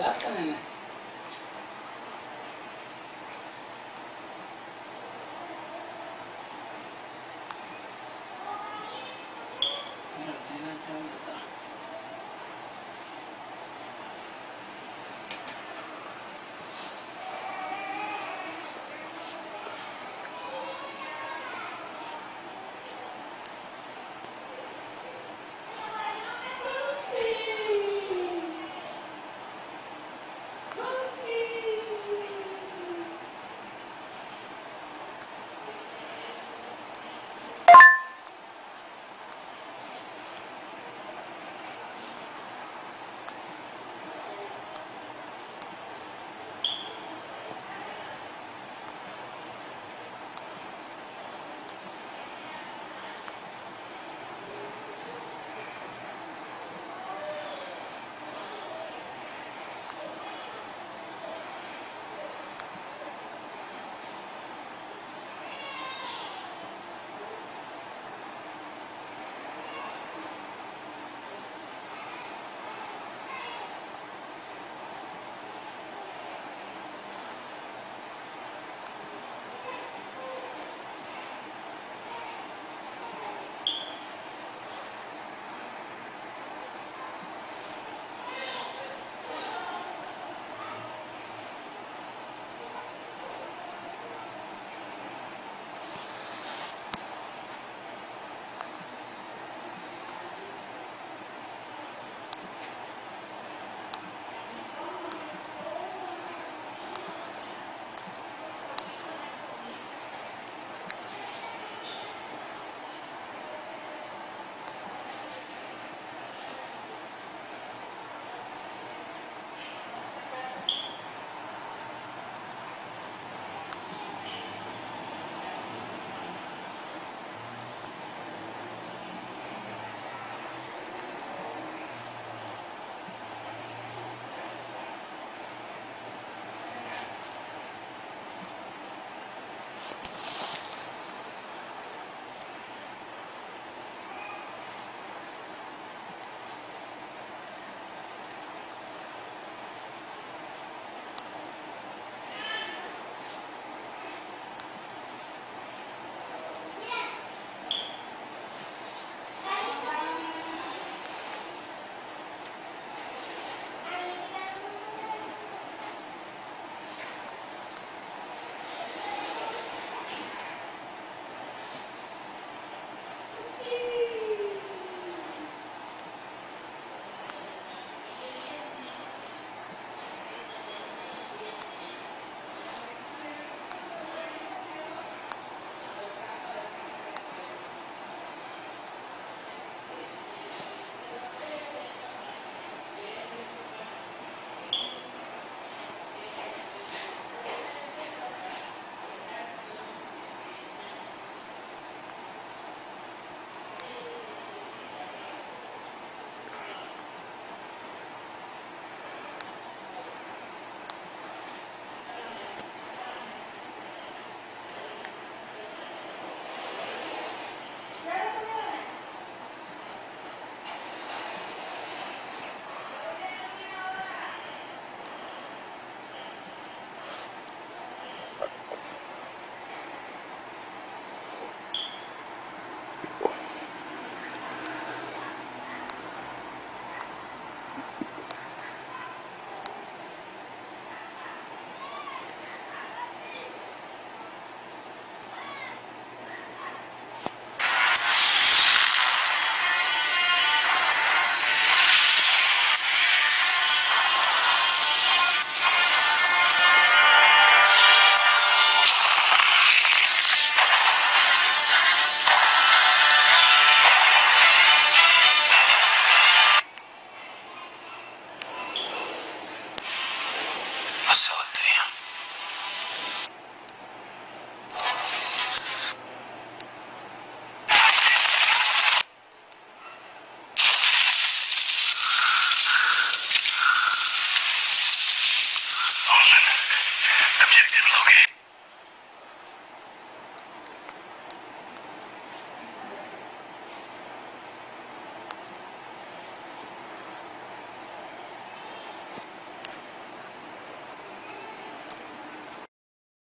¿Ayudaste, Okay.